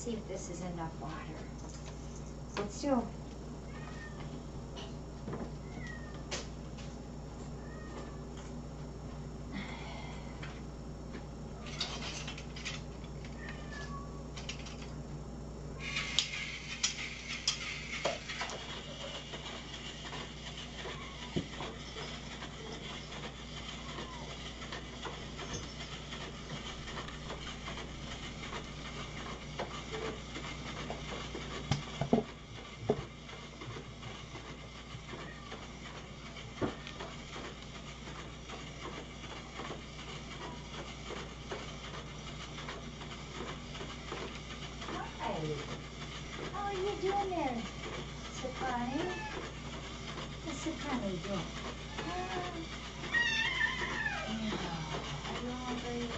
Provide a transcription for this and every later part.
see if this is enough water. But still. You hungry?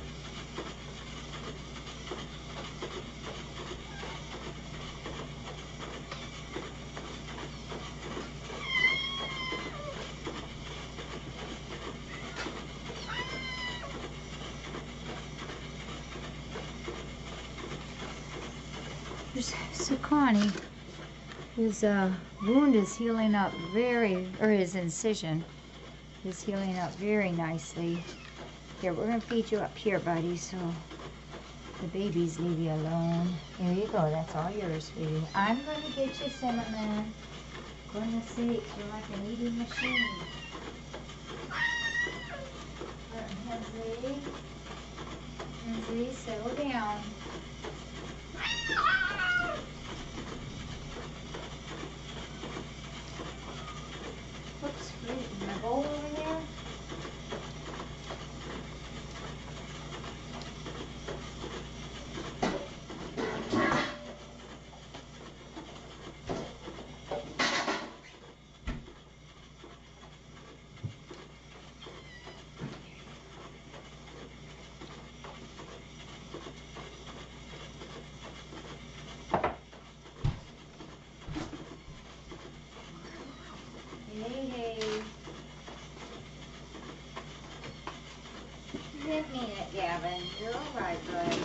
There's Tsakani. Uh, wound is healing up very, or his incision is healing up very nicely. Here, we're gonna feed you up here, buddy, so the babies leave you alone. Here you go, that's all yours, sweetie. I'm gonna get you cinnamon. Goodness sakes, you're like an eating machine. Hensley, Hensley, settle down. Whoops, wait, my bowl over there? Hey, hey. Didn't mean it, Gavin. You're all right, bud.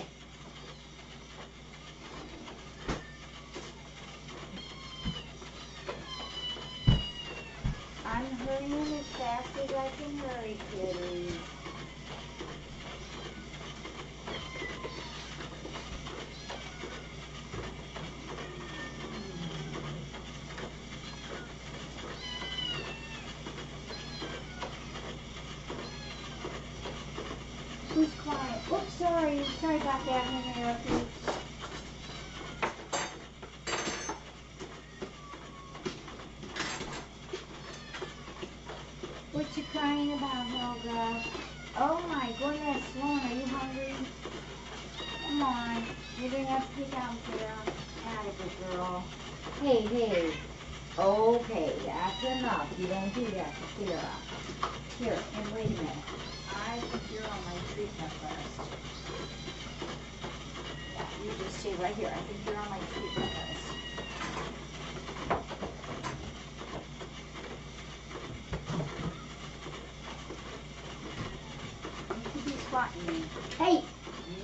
I'm hurrying as fast as I can hurry, kitty. What you crying about, Helga? Oh my goodness, Sloan, are you hungry? Come on. You're gonna have to get down here. Atta girl. Hey, hey. Okay, that's enough. You don't do that to Kira. Here, and wait a minute. I think you're on my treatment list. Yeah, you just stay right here. I think you're on my list. You be squatting me. Hey!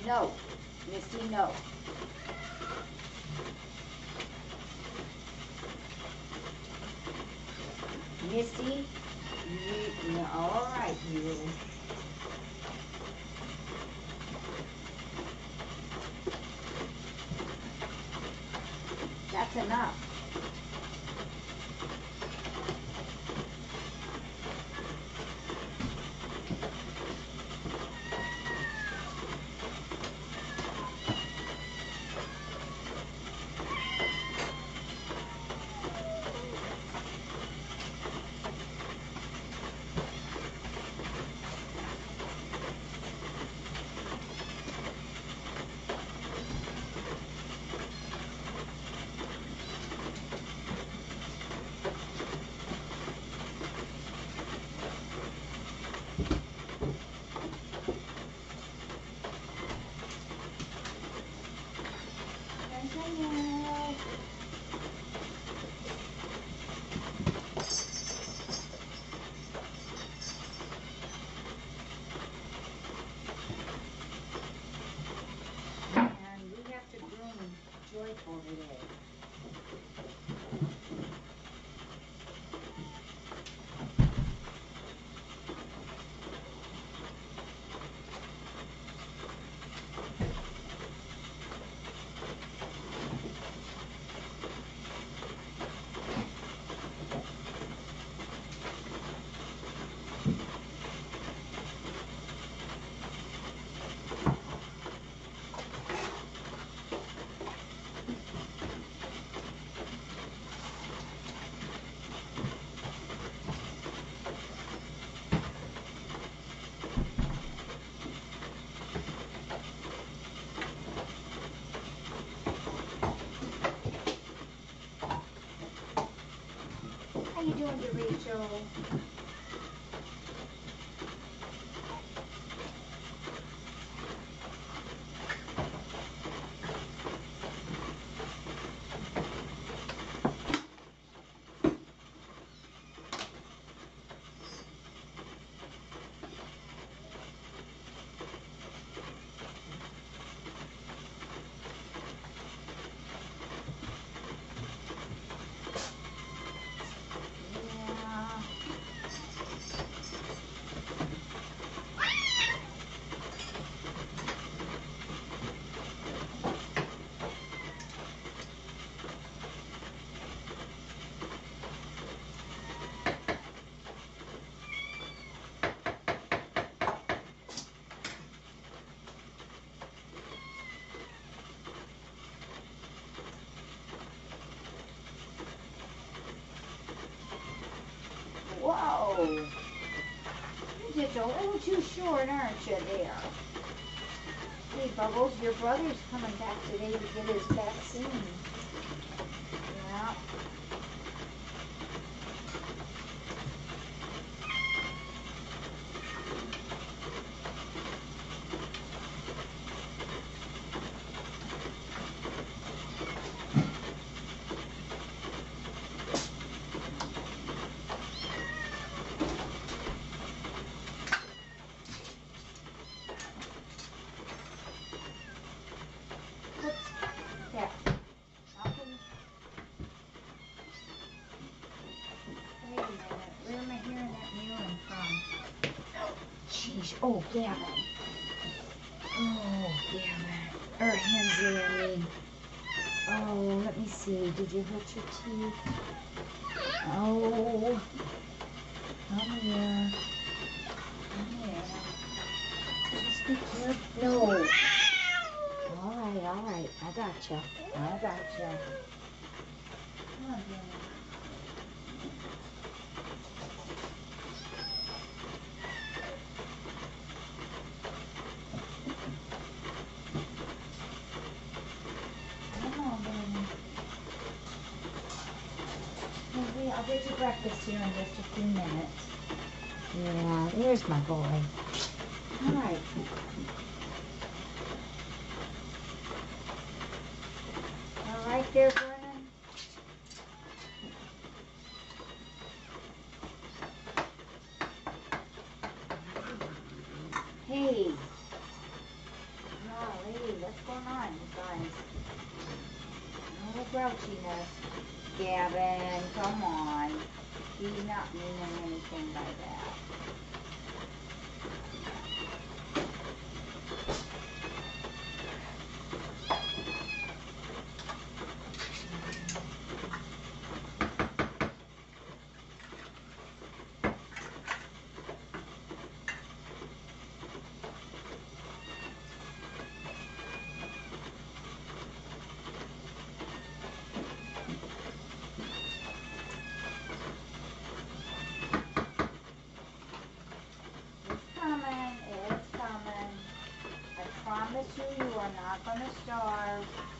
No. Misty, no. Misty, you, no, all right, you. You, Rachel. Yeah. Whoa. You're just a little too short, aren't you, there? Hey, Bubbles, your brother's coming back today to get his vaccine. Yeah. What's that? Nothing? Wait a minute, where am I hearing that mewing from? Oh, Gavin. Oh, Gavin. Or Hensley, I mean. Oh, let me see, did you hurt your teeth? Oh. Come here. Come here. Just be careful. No. All right, all right. I got gotcha. I gotcha. Come on, Danny. Come on, Danny. Maybe I'll get you breakfast here in just a few minutes. Yeah, there's my boy. All right. All right there, Vernon. Hey. Golly, what's going on, you guys? No grouchiness. Gavin, come on. He's not meaning anything by that. It's coming, it's coming. I promise you, are not gonna starve.